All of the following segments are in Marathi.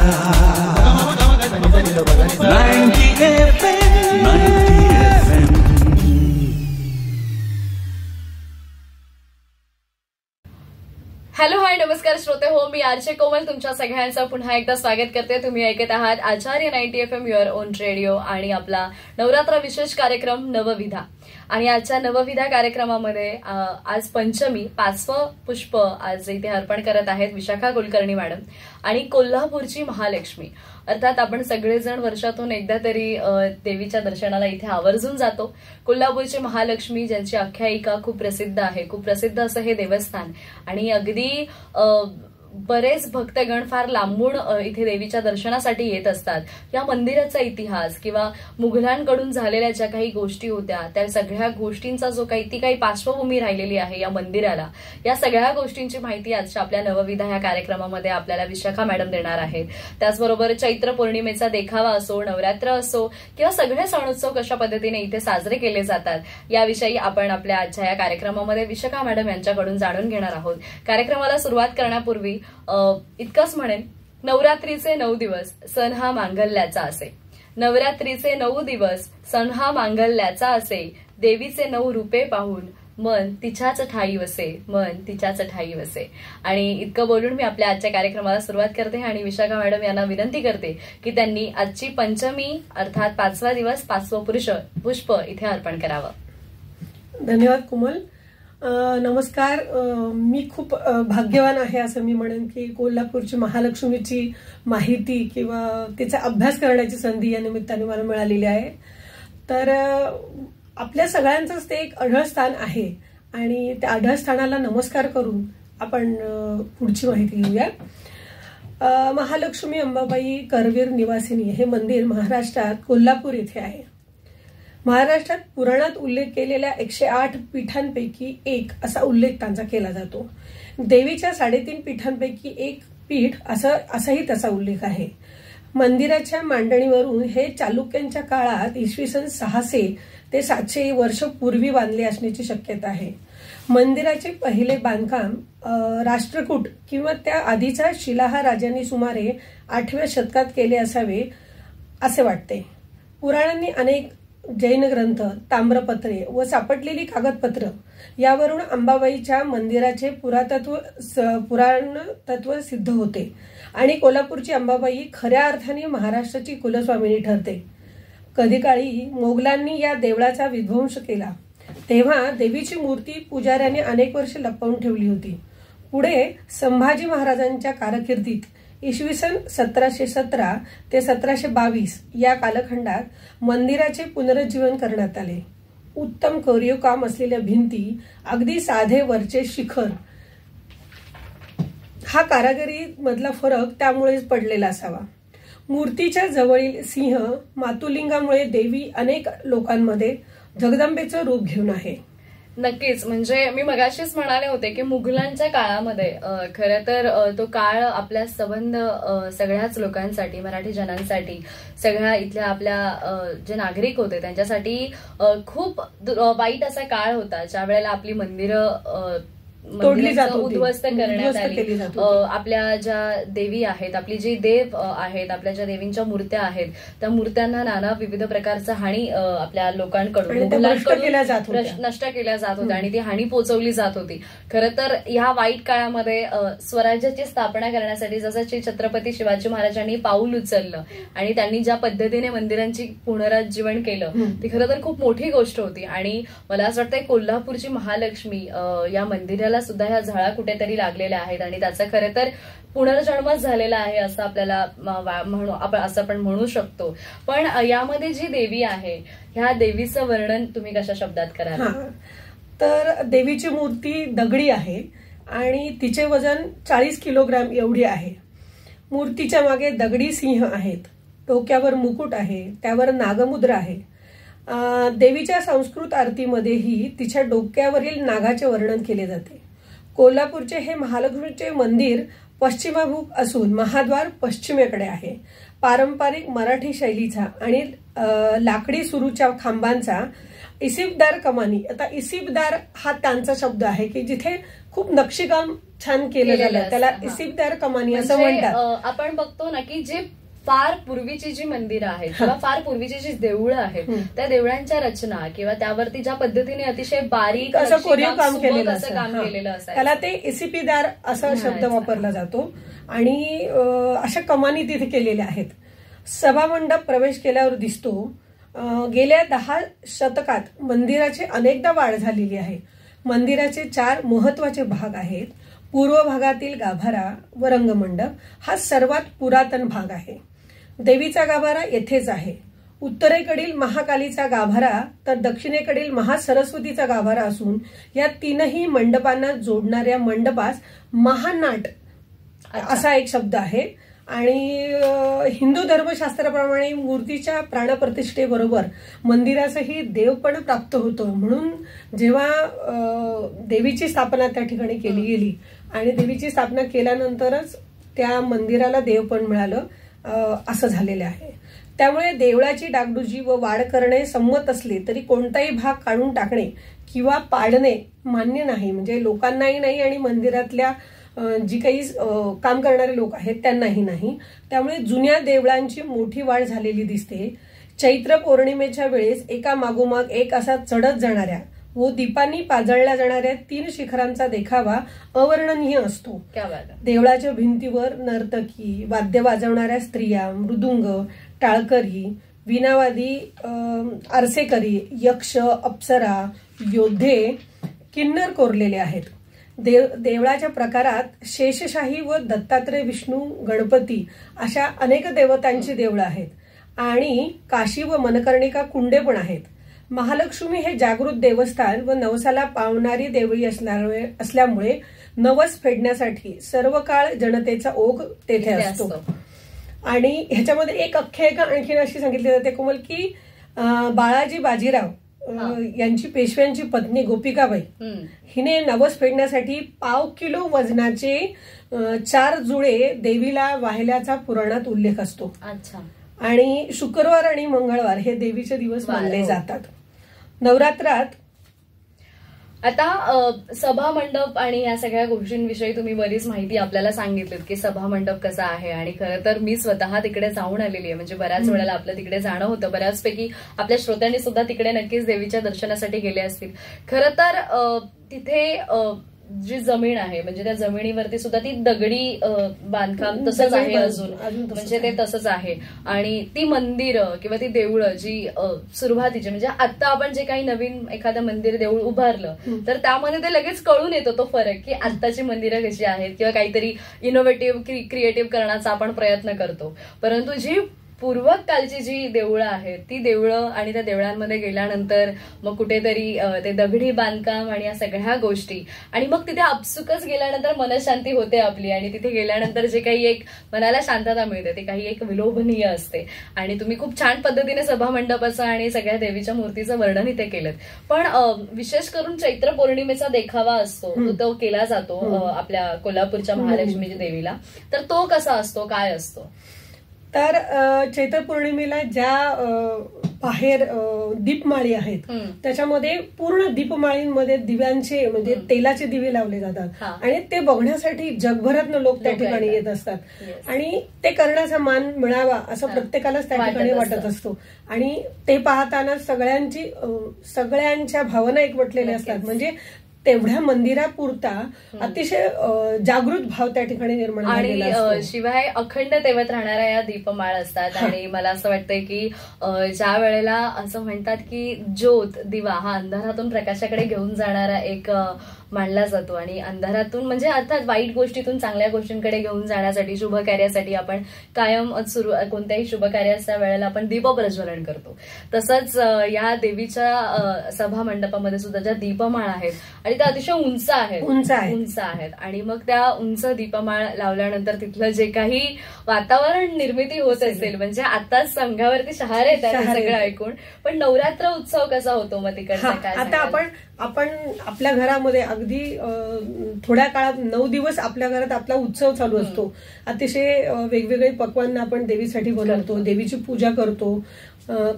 거야. मी आरचे कोमल तुमच्या सगळ्यांचं पुन्हा एकदा स्वागत करते. तुम्ही ऐकत आहात Acharya ninety F M your own radio आणि आपला नवरात्र विशेष कार्यक्रम नवविधा. आणि आजच्या नवविधा कार्यक्रमामध्ये आज पंचमी पाचवं पुष्प आज इथे अर्पण करत आहेत विशाखा कुलकर्णी मॅडम आणि कोल्हापूरची महालक्ष्मी. अर्थात आपण सगळेजण वर्षातून एकदा तरी देवीच्या दर्शनाला इथे आवर्जून जातो. कोल्हापूरची महालक्ष्मी ज्यांची आख्यायिका खूप प्रसिद्ध आहे खूप प्रसिद्ध असं हे देवस्थान. आणि अगदी बरेच भक्तगण फार लांबून इथे देवीच्या दर्शनासाठी येत असतात. या मंदिराचा इतिहास किंवा मुघलांकडून झालेल्या ज्या काही गोष्टी होत्या त्या सगळ्या गोष्टींचा जो काही ती काही पार्श्वभूमी राहिलेली आहे या मंदिराला. या सगळ्या गोष्टींची माहिती आजच्या आपल्या नवविधा या कार्यक्रमामध्ये आपल्याला विशाखा मॅडम देणार आहेत. त्याचबरोबर चैत्र पौर्णिमेचा देखावा असो नवरात्र असो किंवा सगळे सण उत्सव कशा पद्धतीने इथे साजरे केले जातात याविषयी आपण आपल्या आजच्या या कार्यक्रमामध्ये विशाखा मॅडम यांच्याकडून जाणून घेणार आहोत. कार्यक्रमाला सुरुवात करण्यापूर्वी इतकंच म्हणेन नवरात्रीचे नऊ दिवस सण हा मांगल्याचा असे नवरात्रीचे नऊ दिवस सण हा मांगल्याचा असे देवीचे नऊ रूपे पाहून मन तिच्याच ठाई वसे मन तिच्याच ठाई वसे. आणि इतकं बोलून मी आपल्या आजच्या कार्यक्रमाला सुरुवात करते आणि विशाखा मॅडम यांना विनंती करते की त्यांनी आजची पंचमी अर्थात पाचवा दिवस पाचवं पुरुष पुष्प इथे अर्पण करावं. धन्यवाद कुमल. नमस्कार. मी खूप भाग्यवान आहे असं मी म्हणेन की कोल्हापूरची महालक्ष्मीची माहिती किंवा तिचा अभ्यास करण्याची संधी या निमित्ताने मला मिळालेली आहे. तर आपल्या सगळ्यांचंच ते एक अढळ स्थान आहे. आणि त्या अढळ स्थानाला नमस्कार करून आपण पुढची माहिती घेऊया. महालक्ष्मी अंबाबाई करवीर निवासिनी हे मंदिर महाराष्ट्रात कोल्हापूर येथे आहे. महाराष्ट्रात पुराणात उल्लेख केलेल्या एकशे आठ पीठांपैकी एक असा उल्लेख त्यांचा केला जातो. देवीच्या साडेतीन पीठांपैकी एक पीठ असं असाही त्याचा उल्लेख आहे. मंदिराच्या मांडणीवरून हे चालुक्यांच्या काळात इसवी सन सहाशे ते सातशे वर्ष पूर्वी बांधले असण्याची शक्यता आहे. मंदिराचे पहिले बांधकाम राष्ट्रकूट किंवा त्या आधीच्या शिलाहा राजांनी सुमारे आठव्या शतकात केले असावे असे वाटते. पुराणांनी अनेक जैन ग्रंथ ताम्रपत्रे व सापडलेली कागदपत्र यावरून अंबाबाईच्या मंदिराचे पुरातत्व स- पुराण तत्व सिद्ध होते आणि कोल्हापूरची अंबाबाई खऱ्या अर्थाने महाराष्ट्राची कुलस्वामिनी ठरते. कधी काळी मोगलांनी या देवळाचा विध्वंस केला. तेव्हा देवीची मूर्ती पुजाऱ्याने अनेक वर्ष लपवून ठेवली होती. पुढे संभाजी महाराजांच्या कारकिर्दीत इसवी सन सतराशे सतरा ते सतराशे बावीस या कालखंडात मंदिराचे पुनरुज्जीवन करण्यात आले. उत्तम कोरीव काम असलेल्या भिंती अगदी साधे वरचे शिखर. हा कारागिरी मधला फरक त्यामुळेच पडलेला असावा. मूर्तीच्या जवळील सिंह मातुलिंगामुळे देवी अनेक लोकांमध्ये जगदंबेचं रूप घेऊन आहे. नक्कीच. म्हणजे मी मगाशीच म्हणाले होते की मुघलांच्या काळामध्ये खरं तर तो काळ आपल्या संबंध सगळ्याच लोकांसाठी मराठी जनांसाठी सगळ्या इथल्या आपल्या जे नागरिक होते त्यांच्यासाठी खूप वाईट असा काळ होता. ज्या वेळेला आपली मंदिरं तोडली. उद्ध्वस्त करण्यात आली. आपल्या ज्या देवी आहेत आपली जी देव आहेत आपल्या ज्या देवींच्या मूर्त्या आहेत त्या मूर्त्यांना नाना विविध प्रकारचा हानी आपल्या लोकांकडून नष्ट केल्या जात होत्या. आणि ती हानी पोचवली जात होती खरं तर ह्या वाईट काळामध्ये स्वराज्याची स्थापना करण्यासाठी जसं की छत्रपती शिवाजी महाराजांनी पाऊल उचललं आणि त्यांनी ज्या पद्धतीने मंदिरांची पुनरुज्जीवन केलं. ती खरं तर खूप मोठी गोष्ट होती आणि मला असं वाटतंय कोल्हापूरची महालक्ष्मी या मंदिराला सुद्धा ह्या झळा कुठेतरी लागलेल्या आहेत आणि त्याचा खरं तर पुनर्जन्मच झालेला आहे असं आपल्याला म्हणू आपण असं आपण म्हणू शकतो. पण यामध्ये जी देवी आहे ह्या देवीचं वर्णन तुम्ही कशा शब्दात कराल? तर देवीची मूर्ती दगडी आहे आणि तिचे वजन चाळीस किलोग्राम एवढी आहे. मूर्तीच्या मागे दगडी सिंह आहेत. डोक्यावर मुकुट आहे. त्यावर नागमुद्रा आहे. देवीच्या संस्कृत आरतीमध्येही तिच्या डोक्यावरील नागाचे वर्णन केले जाते. कोल्हापूरचे हे महालक्ष्मीचे मंदिर पश्चिमाभिमुख असून महाद्वार पश्चिमेकडे आहे. पारंपरिक मराठी शैलीचा आणि लाकडी सुरूच्या खांबांचा इसिबदार कमानी. आता इसिबदार हा त्यांचा शब्द आहे की जिथे खूप नक्षीकाम छान केलं झालं त्याला. इसिबदार कमानी असं म्हणजे, म्हणतात. आपण बघतो ना की जे फार पूर्वीची जी मंदिरं आहेत किंवा फार पूर्वीची जी देऊळं आहेत. त्या देवळांच्या रचना किंवा त्यावरती ज्या पद्धतीने अतिशय बारीक असं कोरीव काम केलेलं असं असतं. काम. केलेलं असायचं. त्याला ते इसिपीदार असा शब्द. वापरला जातो. आणि अशा कमानी तिथे केलेल्या आहेत. सभामंडप प्रवेश केल्यावर दिसतो गेल्या दहा शतकात मंदिराची अनेकदा वाढ झालेली आहे. मंदिराचे चार महत्त्वाचे भाग आहेत. पूर्व भागातील गाभारा व रंगमंडप हा सर्वात पुरातन भाग आहे. देवीचा गाभारा येथेच आहे. उत्तरेकडील महाकालीचा गाभारा तर दक्षिणेकडील महासरस्वतीचा गाभारा असून या तीनही मंडपांना जोडणाऱ्या मंडपास महानाट असा एक शब्द आहे. आणि हिंदू धर्मशास्त्राप्रमाणे मूर्तीच्या प्राणप्रतिष्ठेबरोबर मंदिराचंही देवपण प्राप्त होतं. म्हणून जेव्हा देवीची स्थापना त्या ठिकाणी केली गेली आणि देवीची स्थापना केल्यानंतरच त्या मंदिराला देवपण मिळालं. असं झालेलं आहे. त्यामुळे देवळाची डागडुजी व वाढ करणे संमत असले तरी कोणताही भाग काढून टाकणे किंवा पाडणे मान्य नाही. म्हणजे लोकांनाही नाही आणि मंदिरातल्या जी काही काम करणारे लोक आहेत त्यांनाही नाही. त्यामुळे जुन्या देवळांची मोठी वाढ झालेली दिसते. चैत्र पौर्णिमेच्या वेळेस एका मागोमाग एक असा चढत जाणाऱ्या व दीपांनी पाजळल्या जाणाऱ्या तीन शिखरांचा देखावा अवर्णनीय असतो. क्या बात आहे. देवळाच्या भिंतीवर नर्तकी वाद्य वाजवणाऱ्या स्त्रिया मृदुंग टाळकरी विनावादी आरसेकरी यक्ष अप्सरा योद्धे किन्नर कोरलेले आहेत. देव देवळाच्या प्रकारात शेषशाही व दत्तात्रय विष्णू गणपती अशा अनेक देवतांची देवळं आहेत. आणि काशी व मनकर्णिका कुंडे पण आहेत. महालक्ष्मी हे जागृत देवस्थान व नवसाला पावणारी देवळी असल्यामुळे असल्यामुळे नवस फेडण्यासाठी सर्व काळ जनतेचा ओघ तेथे असतो. आणि ह्याच्यामध्ये एक आख्यायिका आणखीन अशी सांगितली जाते कोमल की बाळाजी बाजीराव. यांची पेशव्यांची पत्नी गोपिकाबाई. हिने नवस फेडण्यासाठी पाव किलो वजनाचे चार जुळे देवीला वाहिल्याचा पुराणात उल्लेख असतो अच्छा आणि शुक्रवार आणि मंगळवार हे देवीचे दिवस मानले. जातात नवरात्रात? आता सभा मंडप आणि या सगळ्या गोष्टींविषयी तुम्ही बरीच माहिती आपल्याला सांगितलीत की सभा मंडप कसा आहे आणि खरं तर मी स्वतः तिकडे जाऊन आलेली आहे. म्हणजे बऱ्याच वेळेला आपलं तिकडे जाणं होतं. बऱ्याचपैकी आपल्या श्रोत्यांनी सुद्धा तिकडे नक्कीच देवीच्या दर्शनासाठी गेले असतील. खरं तर तिथे जी जमीन आहे म्हणजे त्या जमिनीवरती सुद्धा ती दगडी बांधकाम तसंच आहे अजून म्हणजे ते. तसंच आहे आणि ती मंदिरं किंवा ती देवळं जी सुरुवातीची म्हणजे आता आपण जे काही नवीन एखादं मंदिर देऊळ उभारलं. तर त्यामध्ये ते लगेच कळून येतो तो फरक की आत्ताची मंदिरं कशी आहेत किंवा काहीतरी इनोव्हेटिव्ह क्रिएटिव्ह करण्याचा आपण प्रयत्न करतो परंतु जी पूर्वक कालची जी देवळं आहेत ती देवळं आणि त्या देवळांमध्ये गेल्यानंतर मग कुठेतरी ते दगडी बांधकाम आणि या सगळ्या गोष्टी. आणि मग तिथे आपसुकच गेल्यानंतर मनशांती होते आपली आणि तिथे गेल्यानंतर जे काही एक मनाला शांतता मिळते ते काही एक विलोभनीय असते. आणि तुम्ही खूप छान पद्धतीने सभा मंडपाचं आणि सगळ्या देवीच्या मूर्तीचं वर्णन इथे केलं पण विशेष करून चैत्र पौर्णिमेचा देखावा असतो तो तो केला जातो आपल्या कोल्हापूरच्या महालक्ष्मीच्या देवीला तर तो कसा असतो काय असतो? तर चैत्र पौर्णिमेला ज्या बाहेर दीपमाळी आहेत. त्याच्यामध्ये पूर्ण दीपमाळींमध्ये दिव्यांचे म्हणजे. तेलाचे दिवे लावले जातात. आणि ते बघण्यासाठी जगभरातनं लोक त्या ठिकाणी. येत असतात. आणि ते करण्याचा मान मिळावा असं. प्रत्येकालाच त्या ठिकाणी. वाटत असतो आणि ते पाहताना सगळ्यांची सगळ्यांच्या भावना एकवटलेल्या असतात. म्हणजे तेवढ्या मंदिरापुरता अतिशय जागृत भाव त्या ठिकाणी निर्माण आणि. शिवाय अखंड तेवत राहणाऱ्या या दीपमाळ असतात आणि मला असं वाटतंय की ज्या वेळेला असं म्हणतात की ज्योत दिवा हा अंधारातून प्रकाशाकडे घेऊन जाणारा एक अ, मानला जातो आणि अंधारातून म्हणजे अर्थात वाईट गोष्टीतून चांगल्या गोष्टींकडे घेऊन जाण्यासाठी शुभ कार्यासाठी आपण कायम सुरू कोणत्याही शुभ कार्याच्या वेळेला आपण दीप प्रज्वलन करतो तसंच या देवीच्या सभा मंडपामध्ये सुद्धा ज्या दीपमाळ आहेत आणि त्या अतिशय उंच आहेत उंच. उंच आहेत आणि मग त्या उंच दीपमाळ लावल्यानंतर तिथलं जे काही वातावरण निर्मिती होत असेल म्हणजे आताच संघावरती शहार येत आहे शहारे सगळं येतात. ऐकून पण नवरात्र उत्सव कसा होतो मग तिकडचा आता? आपण आपण आपल्या घरामध्ये अगदी थोड्या काळात नऊ दिवस आपल्या घरात आपला उत्सव चालू असतो. अतिशय वेगवेगळे पक्वान आपण देवीसाठी बनवतो देवीची पूजा करतो.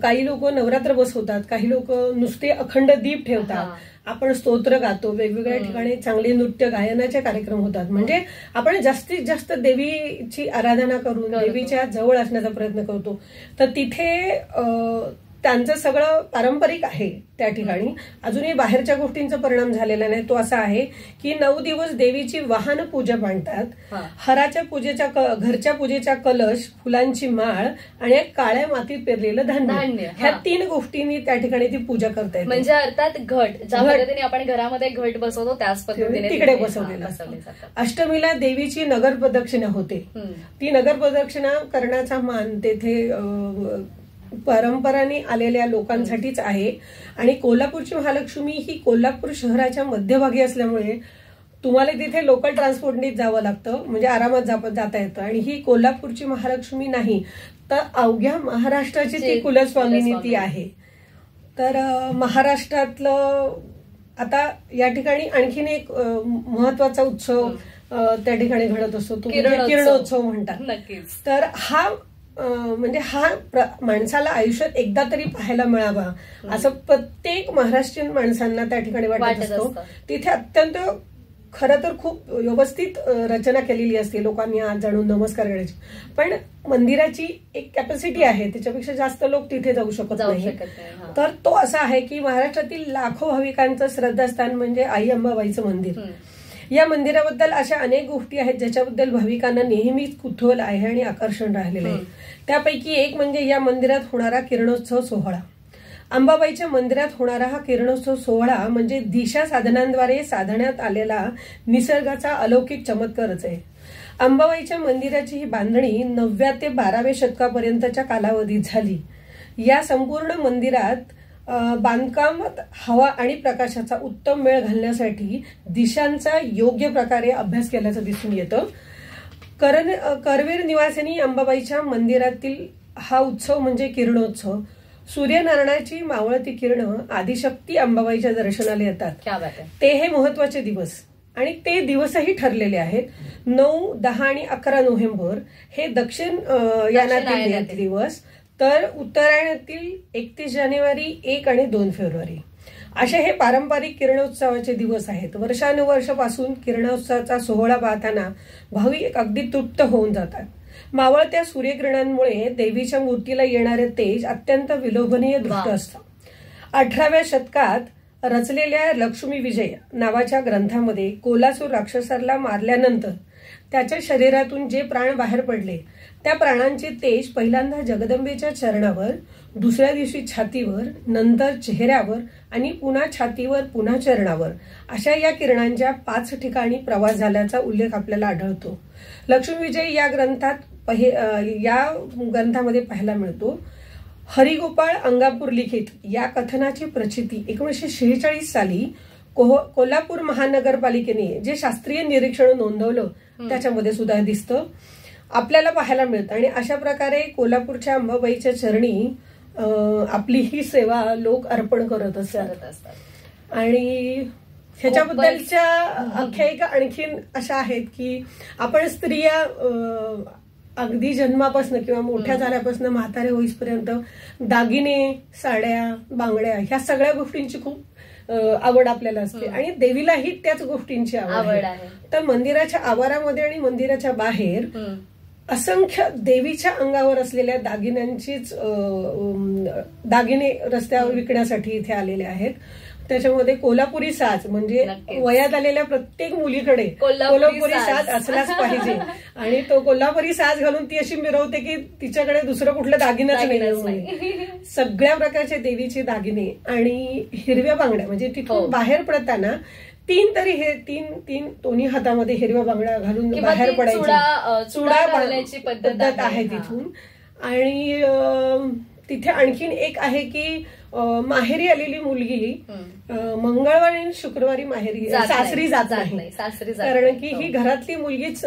काही लोक नवरात्र बसवतात काही लोक नुसते अखंड दीप ठेवतात. आपण स्तोत्र गातो वेगवेगळ्या ठिकाणी चांगले नृत्य गायनाचे कार्यक्रम होतात. म्हणजे आपण जास्तीत जास्त देवीची आराधना करून. देवीच्या जवळ असण्याचा प्रयत्न करतो. तर तिथे त्यांचं सगळं पारंपरिक आहे त्या ठिकाणी. अजूनही बाहेरच्या गोष्टींचा परिणाम झालेला नाही. तो असा आहे की नऊ दिवस देवीची वाहन पूजा मांडतात. हराच्या पूजेच्या घरच्या पूजेचा कलश फुलांची माळ आणि एक काळ्या मातीत पेरलेलं धान्य. ह्या तीन गोष्टींनी त्या ठिकाणी ती पूजा करता येते. म्हणजे अर्थात घट ज्या. पद्धतीने आपण घरामध्ये घट बसवतो त्याच पद्धतीने तिकडे बसवलेलं अष्टमीला देवीची नगर प्रदक्षिणा होते. ती नगर प्रदक्षिणा करण्याचा मान तेथे परंपराने आलेल्या लोकांसाठीच आहे. आणि कोल्हापूरची महालक्ष्मी ही कोल्हापूर शहराच्या मध्यभागी असल्यामुळे तुम्हाला तिथे लोकल ट्रान्सपोर्टनीच जावं लागतं. म्हणजे आरामात जाता येतं. आणि ही कोल्हापूरची महालक्ष्मी नाही तर अवघ्या महाराष्ट्राची ती कुलस्वामिनी ती. आहे. तर महाराष्ट्रातलं आता या ठिकाणी आणखीन एक महत्त्वाचा उत्सव त्या ठिकाणी घडत असतो. तो किरणोत्सव. म्हणतात. तर हा म्हणजे हा माणसाला आयुष्यात एकदा तरी पाहायला मिळावा. असं प्रत्येक महाराष्ट्रीयन माणसांना त्या ठिकाणी वाटत असतो. तिथे अत्यंत खरं तर खूप व्यवस्थित रचना केलेली असते. लोकांनी आज जाणून नमस्कार करायची. पण मंदिराची एक कॅपॅसिटी आहे. त्याच्यापेक्षा जास्त लोक तिथे जाऊ शकत नाही. तर तो असा आहे की महाराष्ट्रातील लाखो भाविकांचं श्रद्धास्थान म्हणजे आई अंबाबाईचं मंदिर. या मंदिराबद्दल अशा अनेक गोष्टी आहेत ज्याच्याबद्दल भाविकांना नेहमीच कुतूहल आहे आणि आकर्षण राहिलेलं आहे. त्यापैकी एक म्हणजे या मंदिरात होणारा किरणोत्सव सोहळा. अंबाबाईच्या मंदिरात होणारा हा किरणोत्सव सोहळा म्हणजे दिशा साधनांद्वारे साधण्यात आलेला निसर्गाचा अलौकिक चमत्कारच आहे. अंबाबाईच्या मंदिराची ही बांधणी नवव्या ते बाराव्या शतकापर्यंतच्या कालावधीत झाली. या संपूर्ण मंदिरात बांधकामात हवा आणि प्रकाशाचा उत्तम मेळ घालण्यासाठी दिशांचा योग्य प्रकारे अभ्यास केल्याचं दिसून येतं. करन करवीर निवासिनी अंबाबाईच्या मंदिरातील हा उत्सव म्हणजे किरणोत्सव. सूर्यनारायणाची मावळती किरणं आदिशक्ती अंबाबाईच्या दर्शनाला येतात. ते हे महत्त्वाचे दिवस. आणि ते दिवसही ठरलेले आहेत. नऊ दहा आणि अकरा नोव्हेंबर हे दक्षिण यानातील. दिवस. तर उत्तरायणातील एकतीस जानेवारी एक आणि दोन फेब्रुवारी. असे हे पारंपरिक किरणोत्सवाचे दिवस आहेत. वर्षानुवर्षापासून किरणोत्सवाचा सोहळा पाहताना भाविक अगदी तृप्त होऊन जातात. मावळत्या सूर्यकिरणांमुळे देवीच्या मूर्तीला येणारे तेज अत्यंत विलोभनीय दृष्ट. असतं. अठराव्या शतकात रचलेल्या लक्ष्मी विजय नावाच्या ग्रंथामध्ये कोलासूर राक्षसाला मारल्यानंतर त्याच्या शरीरातून जे प्राण बाहेर पडले त्या प्राणांचे तेज पहिल्यांदा जगदंबेच्या चरणावर दुसऱ्या दिवशी छातीवर नंतर चेहऱ्यावर आणि पुन्हा छातीवर पुन्हा चरणावर अशा या किरणांच्या पाच ठिकाणी प्रवास झाल्याचा उल्लेख आपल्याला आढळतो. लक्ष्मी विजय या ग्रंथात पहि या ग्रंथामध्ये पाहायला मिळतो हरिगोपाळ अंगापूर लिखित या कथनाची प्रचिती एकोणीसशे शेहेचाळीस साली कोह- कोल्हापूर महानगरपालिकेने जे शास्त्रीय निरीक्षण नोंदवलं त्याच्यामध्ये सुद्धा दिसतं. आपल्याला पाहायला मिळतं. आणि अशा प्रकारे कोल्हापूरच्या अंबाबाईच्या चरणी आपली ही सेवा लोक अर्पण करत असतात. आणि ह्याच्याबद्दलच्या आख्यायिका आणखीन अशा आहेत की आपण स्त्रिया अगदी जन्मापासून किंवा मोठ्या झाल्यापासून म्हातारे होईपर्यंत दागिने साड्या बांगड्या ह्या सगळ्या गोष्टींची खूप आवड आपल्याला असते. आणि देवीलाही त्याच गोष्टींची आवड आहे. तर मंदिराच्या आवारामध्ये आणि मंदिराच्या बाहेर. असंख्य देवीच्या अंगावर असलेल्या दागिन्यांचीच दागिने रस्त्यावर विकण्यासाठी इथे आलेले आहेत. त्याच्यामध्ये कोल्हापुरी साज म्हणजे. वयात आलेल्या प्रत्येक मुलीकडे कोल्हापुरी साज. असलाच पाहिजे आणि तो कोल्हापुरी साज घालून ती अशी मिरवते की तिच्याकडे दुसरं कुठलं दागिनच नाही. सगळ्या प्रकारचे देवीचे दागिने आणि हिरव्या बांगड्या म्हणजे हो. तिथून बाहेर पडताना तीन तरी हे तीन तीन दोन्ही हातामध्ये हिरव्या बांगड्या घालून बाहेर पडायची चुडा, घालण्याची पद्धत आहे. तिथून आणि तिथे आणखीन एक आहे की माहेरी आलेली मुलगी मंगळवारी आणि शुक्रवारी माहेरी. सासरी जात नाही कारण. की हो. ही घरातली मुलगीच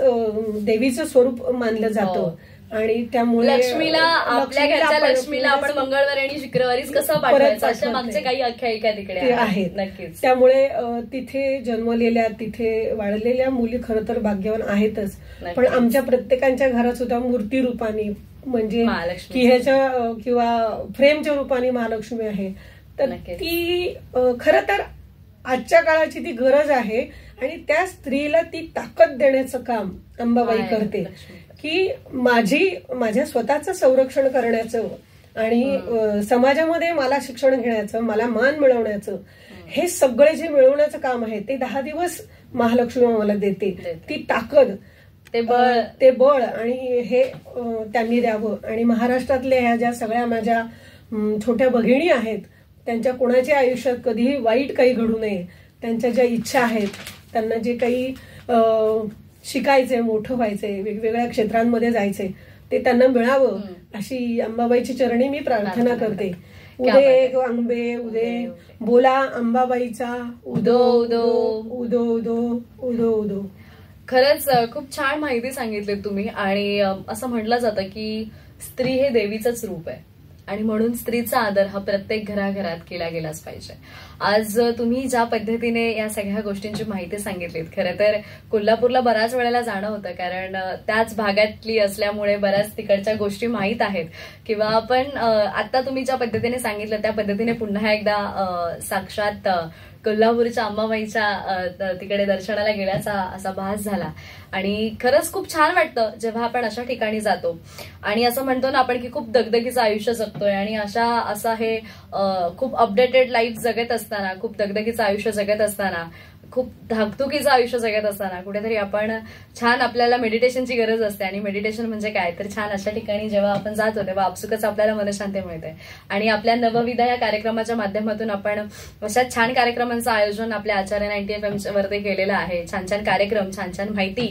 देवीचं स्वरूप मानलं जातं हो. आणि त्यामुळे लक्ष्मीला आपल्या घरच्या लक्ष्मीला आपण मंगळवारी आणि शुक्रवारीच कसं पाठवायचं मागचे. काही आख्यायिका तिकडे आहेत नक्कीच त्यामुळे तिथे जन्मलेल्या तिथे वाढलेल्या मुली खरं तर भाग्यवान आहेतच. पण आमच्या प्रत्येकांच्या घरात सुद्धा मूर्ती रूपाने म्हणजे. की ह्याच्या किंवा फ्रेमच्या रूपाने महालक्ष्मी आहे तर. ती खरं तर आजच्या काळाची ती गरज आहे आणि त्या स्त्रीला ती ताकद देण्याचं काम अंबाबाई करते. की माझी माझ्या स्वतःचं संरक्षण करण्याचं आणि समाजामध्ये मला शिक्षण घेण्याचं मला मान मिळवण्याचं हे सगळे जे मिळवण्याचं काम आहे ते दहा दिवस महालक्ष्मी मला देते देते. ती ताकद ते बळ. ते बळ आणि हे त्यांनी द्यावं. आणि महाराष्ट्रातल्या ह्या ज्या सगळ्या माझ्या छोट्या भगिनी आहेत त्यांच्या कोणाच्या आयुष्यात कधीही वाईट काही घडू नये त्यांच्या ज्या इच्छा आहेत त्यांना जे काही अ, शिकायचंय मोठं व्हायचंय वेगवेगळ्या क्षेत्रांमध्ये जायचंय ते त्यांना मिळावं. अशी अंबाबाईची चरणी मी प्रार्थना करते. उदे अंबे उदे. उदे. बोला अंबाबाईचा उदो, उदो. उदो उदो उदो उदो. खरंच खूप छान माहिती सांगितली तुम्ही आणि असं म्हटलं जातं की स्त्री हे देवीचंच रूप आहे आणि म्हणून स्त्रीचा आदर हा प्रत्येक घराघरात केला गेलाच पाहिजे. आज तुम्ही ज्या पद्धतीने या सगळ्या गोष्टींची माहिती सांगितलीत खरं तर कोल्हापूरला बऱ्याच वेळेला जाणं होतं कारण त्याच भागातली असल्यामुळे बऱ्याच तिकडच्या गोष्टी माहीत आहेत. किंवा आपण आता तुम्ही ज्या पद्धतीने सांगितलं त्या पद्धतीने पुन्हा एकदा साक्षात कोल्हापूरच्या अंबाबाईच्या तिकडे दर्शनाला गेल्याचा असा भास झाला. आणि खरंच खूप छान वाटतं जेव्हा आपण अशा ठिकाणी जातो. आणि असं म्हणतो ना आपण की खूप दगदगीचं आयुष्य जगतोय आणि अशा असं हे खूप अपडेटेड लाईफ जगत असताना खूप दगदगीचं आयुष्य जगत असताना खूप धाकधुकीचं आयुष्य जगत असताना कुठेतरी आपण छान आपल्याला मेडिटेशनची गरज असते. आणि मेडिटेशन म्हणजे काय? तर छान अशा ठिकाणी जेव्हा आपण जातो तेव्हा आपसुकच आपल्याला मनशांती मिळते. आणि आपल्या नवविधा या कार्यक्रमाच्या माध्यमातून आपण अशा छान कार्यक्रमांचं आयोजन आपल्या आचार्य नाईन्टी एफ एम वरती केलेलं आहे. छान छान कार्यक्रम छान छान माहिती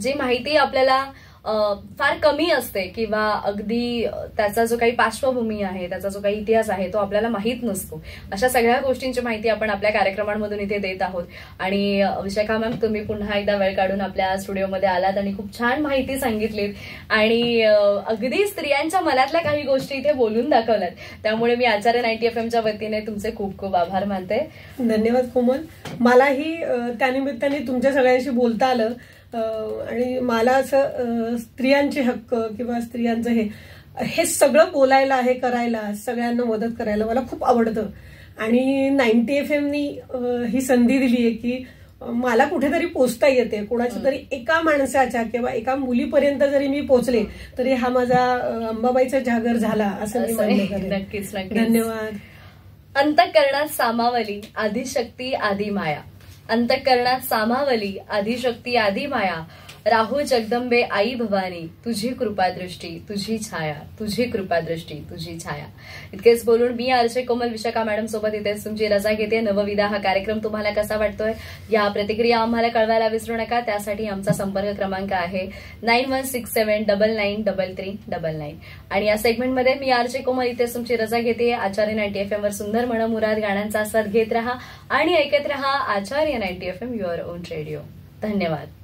जी माहिती आपल्याला फार कमी असते किंवा अगदी त्याचा जो काही पार्श्वभूमी आहे त्याचा जो काही इतिहास आहे तो आपल्याला माहीत नसतो. अशा सगळ्या गोष्टींची माहिती आपण आपल्या कार्यक्रमांमधून इथे देत आहोत. आणि विशाखा मॅम तुम्ही पुन्हा एकदा वेळ काढून आपल्या स्टुडिओमध्ये आलात आणि खूप छान माहिती सांगितलीत. आणि अगदी स्त्रियांच्या मनातल्या काही गोष्टी इथे बोलून दाखवल्यात. त्यामुळे मी आचार्य नाईन्टी एफ एमच्या वतीने तुमचे खूप खूप आभार मानते. धन्यवाद कोमल. मलाही त्यानिमित्ताने तुमच्या सगळ्यांशी बोलता आलं. आणि मला असं स्त्रियांचे हक्क किंवा स्त्रियांचं हे हे सगळं बोलायला हे करायला सगळ्यांना मदत करायला मला खूप आवडतं. आणि नाईन्टी एफ एमनी ही संधी दिली आहे की मला कुठेतरी पोचता येते. कोणाच्या तरी एका माणसाच्या किंवा एका मुलीपर्यंत जरी मी पोचले तरी हा माझा अंबाबाईचा जागर झाला असं मी नक्कीच. धन्यवाद. अंतःकरणात सामावली आदिशक्ती आदी माया अंतःकरणात सामावली आदिशक्ती आदी माया राहू जगदंबे आई भवानी तुझी कृपादृष्टी तुझी छाया तुझी कृपादृष्टी तुझी छाया. इतकेच बोलून मी आरचे कोमल विशाखा मॅडम सोबत इथेच तुमची रजा घेते. नवविदा हा कार्यक्रम तुम्हाला कसा वाटतोय? या प्रतिक्रिया आम्हाला कळवायला विसरू नका. त्यासाठी आमचा संपर्क क्रमांक आहे nine one six seven double nine double three double nine आणि या सेगमेंटमध्ये मी आरचे कोमल इथेच तुमची रजा घेते. आचार्य नाईन्टी एफ एम वर सुंदर म्हण मुराद गाण्यांचा आस्वाद घेत राहा. आणि ऐकत राहा Acharya ninety F M your own radio धन्यवाद.